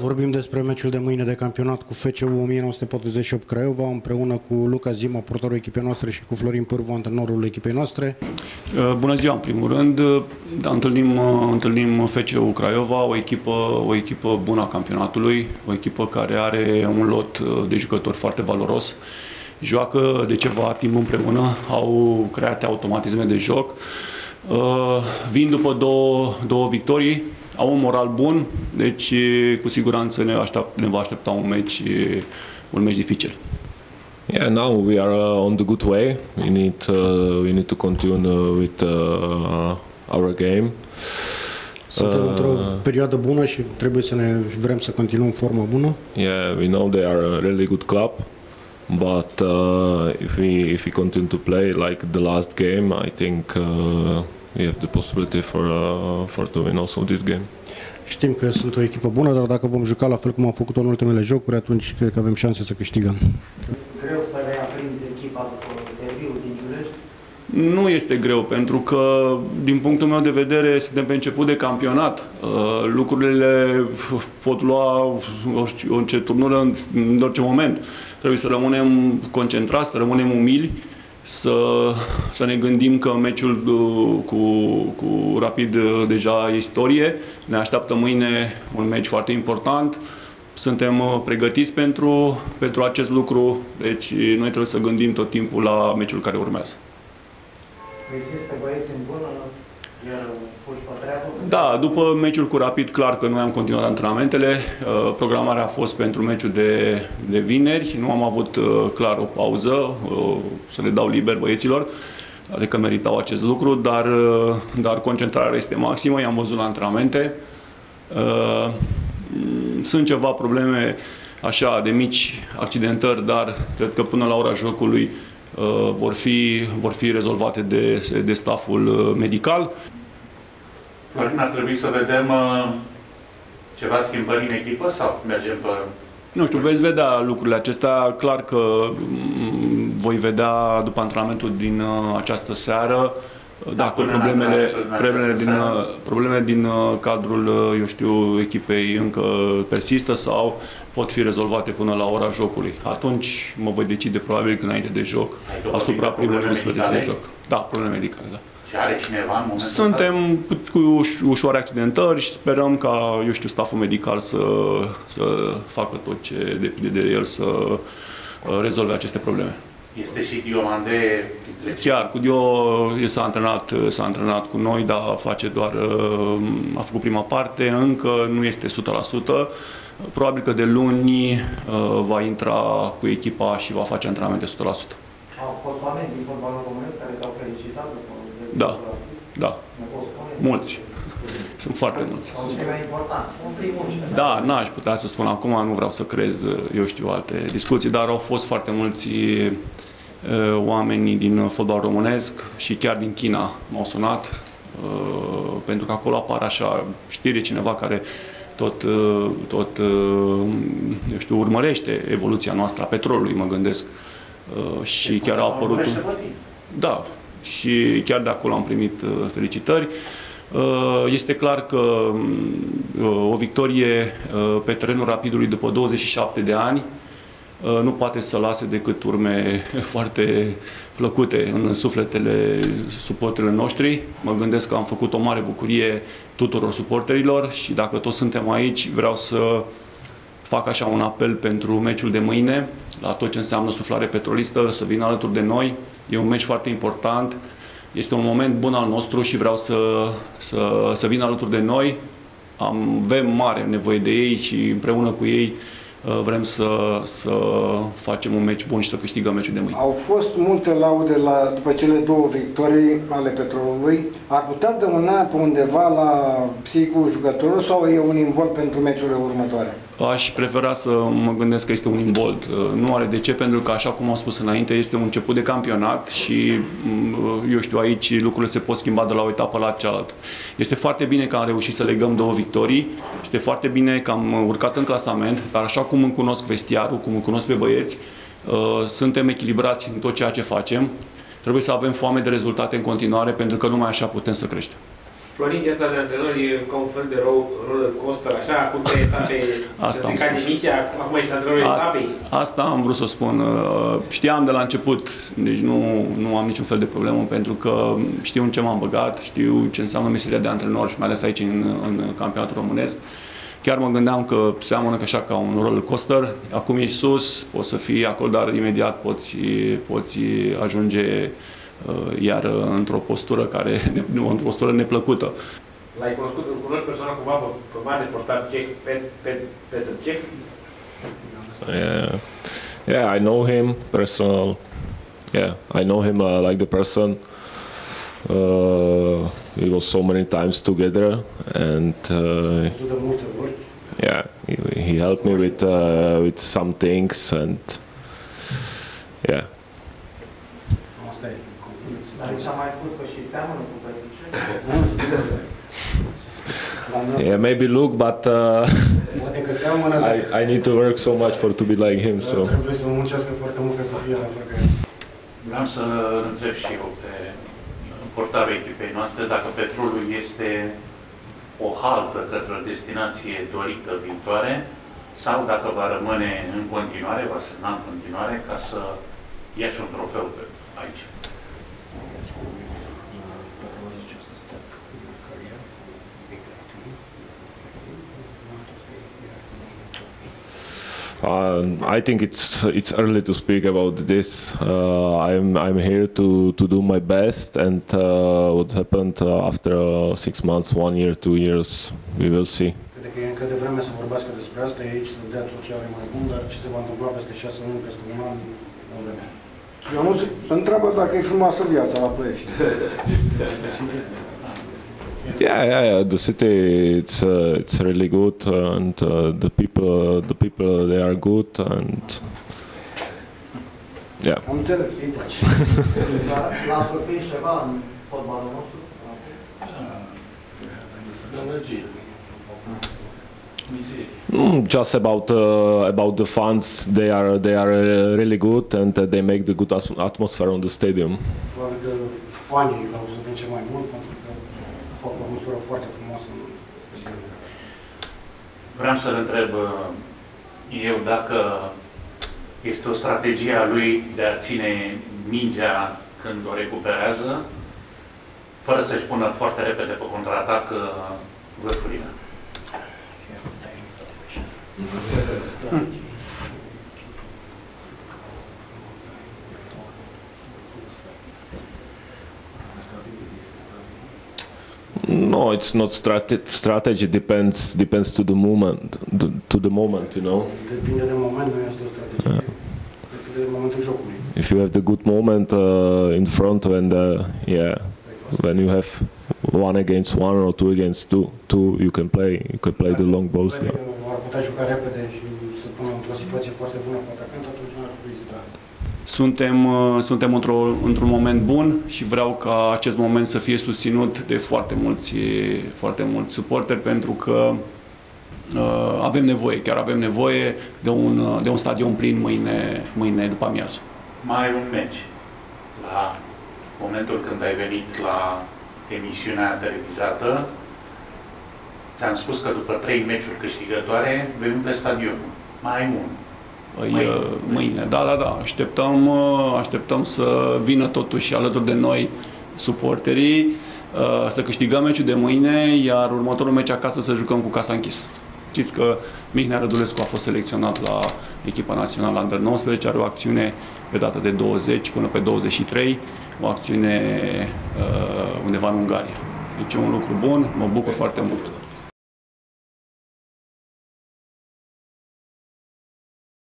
Vorbim despre meciul de mâine de campionat cu FCU 1948 Craiova, împreună cu Luca Zima, portarul echipei noastre și cu Florin Pârvu, antrenorul echipei noastre. Uh, bună ziua, în primul rând. Uh, da, întâlnim, uh, întâlnim FCU Craiova, o echipă, o echipă bună a campionatului, o echipă care are un lot de jucători foarte valoros. Joacă de ceva timp împreună, au create automatisme de joc. Vin după două, două victorii, au un moral bun, deci cu siguranță ne, aștept, ne va aștepta un meci, un meci dificil. Yeah, now we are uh, on the good way. We need uh, we need to continue uh, with uh, our game. Suntem uh, într-o perioadă bună și trebuie să ne vrem să continuăm forma bună. Yeah, we know they are a really good club, but uh, if we if we continue to play like the last game, I think uh, we have the possibility for uh, for to win also this game. Știm că sunt o echipă bună, dar dacă vom juca la fel cum am făcut în ultimele jocuri, atunci cred că avem șanse să câștigăm. Greu să reaprinzi echipa după derbiul din Giulești? Nu este greu, pentru că, din punctul meu de vedere, suntem pe început de campionat. Uh, lucrurile pot lua o înceturnură în orice moment. Trebuie să rămânem concentrați, să rămânem umili să, să ne gândim că meciul cu, cu Rapid deja e istorie. Ne așteaptă mâine un meci foarte important. Suntem uh, pregătiți pentru, pentru acest lucru, deci noi trebuie să gândim tot timpul la meciul care urmează. Există băieți în bună, iar puși pe treabă? Da, după meciul cu Rapid, clar că noi am continuat antrenamentele. Uh, programarea a fost pentru meciul de, de vineri. Nu am avut uh, clar o pauză, uh, să le dau liber băieților, adică meritau acest lucru, dar, dar concentrarea este maximă, i-am văzut la antrenamente. Sunt ceva probleme așa de mici accidentări, dar cred că până la ora jocului vor fi, vor fi rezolvate de, de staful medical. Florin, ar trebui să vedem uh, ceva schimbări în echipă sau mergem pe... Nu știu, veți vedea lucrurile acestea. Clar că mm, voi vedea după antrenamentul din uh, această seară uh, da, dacă problemele, problemele, din, probleme din cadrul, eu știu, echipei încă persistă sau pot fi rezolvate până la ora jocului. Atunci mă voi decide probabil că înainte de joc asupra primului 11 de joc. Da, probleme medicale, da. Și are cineva în momentul Suntem cu ușoare accidentări și sperăm ca, eu știu, staful medical să, să facă tot ce depinde de el să uh, rezolve aceste probleme. Este și Diomande? Chiar, cu Dio s-a antrenat, s-a antrenat cu noi, dar face doar, uh, a făcut prima parte, încă nu este 100%. Probabil că de luni uh, va intra cu echipa și va face antrenamente 100%. Au fost oameni din fotbalul românesc care te-au felicitat după da, da. Mulți. Sunt foarte mulți. Da, n-aș putea să spun acum, nu vreau să crez, eu știu, alte discuții, dar au fost foarte mulți uh, oameni din fotbal românesc și chiar din China m-au sunat, uh, pentru că acolo apar așa, știre cineva care tot, uh, tot eu știu, urmărește evoluția noastră a petrolului, mă gândesc. Și chiar a apărut... Da, și chiar de acolo am primit uh, felicitări. Uh, este clar că uh, o victorie pe terenul Rapidului după 27 de ani nu poate să lase decât urme foarte plăcute în sufletele suporterilor noștri. Mă gândesc că am făcut o mare bucurie tuturor suporterilor și dacă toți suntem aici, vreau să fac așa un apel pentru meciul de mâine, la tot ce înseamnă suflare petrolistă, să vină alături de noi. E un meci foarte important, este un moment bun al nostru și vreau să, să, să vină alături de noi. Am, avem mare nevoie de ei și împreună cu ei uh, vrem să, să facem un meci bun și să câștigăm meciul de mâine. Au fost multe laude la, după cele două victorii ale Petrolului. Ar putea dămâna pe undeva la psihicul jucătorului sau e un imbol pentru meciurile următoare? Aș prefera să mă gândesc că este un imbold. Nu are de ce, pentru că, așa cum am spus înainte, este un început de campionat și, eu știu, aici lucrurile se pot schimba de la o etapă la cealaltă. Este foarte bine că am reușit să legăm două victorii, este foarte bine că am urcat în clasament, dar așa cum îmi cunosc vestiarul, cum îmi cunosc pe băieți, uh, suntem echilibrați în tot ceea ce facem. Trebuie să avem foame de rezultate în continuare, pentru că numai așa putem să creștem. Florin de asta de antrenor e ca un fel de roller coaster, așa, cu trei etape, Asta am ca spus. demisia, acum ești antrenorul etapei. Asta, asta am vrut să spun. Uh, Știam de la început, deci nu, nu am niciun fel de problemă pentru că știu în ce m-am băgat, știu ce înseamnă meseria de antrenor și mai ales aici în, în campionatul românesc. Chiar mă gândeam că seamănă că așa ca un roller coaster, acum ești sus, poți să fii acolo, dar imediat poți, poți ajunge uh, iar într-o postură care, într-o postură neplăcută. L-ai cunoscut, îl cunoști personal cumva pe, pe portar ceh, Pet, Pet, Petr Ceh? Yeah, yeah, I know him personal. Yeah, I know him uh, like the person. Uh, we was so many times together, and uh, Văzut de multe ori. yeah, he, he helped me with uh, with some things, and yeah, maybe look, but uh, Poate că seamănă, dar I, I need to work so much for to be like him. So trebuie să muncească foarte mult ca să fie la fel ca el. Vreau să îl întreb și eu pe portarul echipei noastre dacă petrolul este o haltă către o destinație dorită viitoare sau dacă va rămâne în continuare, va semna în continuare ca să ia și un trofeu pe aici. Uh, I think it's it's early to speak about this. Uh, I'm I'm here to to do my best, and uh, what happened uh, after uh, six months, one year, two years, we will see. Cred că încă de vreme să vorbească despre asta, e aici să ce are mai bun, dar ce se va întâmpla peste șase luni, peste un an, nu vedem. Eu nu întreabă dacă e frumoasă viața la Ploiești. Yeah, yeah, yeah. The city, it's uh, it's really good, uh, and uh, the people, the people, they are good, and yeah. Am înțeles. L-a surprins ceva în fotbalul nostru? Mm, just about uh, about the fans, they are they are uh, really good, and uh, they make the good atmosphere on the stadium. Doar Vreau să-l întreb uh, eu dacă este o strategie a lui de a ține mingea când o recuperează, fără să-și pună foarte repede pe contraatac uh, vârfurile. No, it's not strate- strategy. Depends depends to the moment, the, to the moment, you know. Depinde de moment, nu este o strategie. Depinde de momentul jocului. If you have the good moment uh, in front, and uh, yeah, when you have one against one or two against two, two, you can play you can play the long balls. Vede Suntem, uh, suntem într-o, într-un moment bun și vreau ca acest moment să fie susținut de foarte mulți, foarte mulți suporteri pentru că uh, avem nevoie, chiar avem nevoie de un, uh, de un stadion plin mâine, mâine după amiază. Mai ai un meci la momentul când ai venit la emisiunea televizată. Ți-am spus că după trei meciuri câștigătoare vei umple stadionul. Mai ai unul. Păi, Mâine. uh, mâine, da, da, da, așteptăm, uh, așteptăm să vină totuși alături de noi suporterii, uh, să câștigăm meciul de mâine, iar următorul meci acasă să jucăm cu casa închisă. Știți că Mihnea Rădulescu a fost selecționat la echipa națională Under 19, are o acțiune pe data de 20 până pe 23, o acțiune uh, undeva în Ungaria. Deci e un lucru bun, mă bucur foarte mult.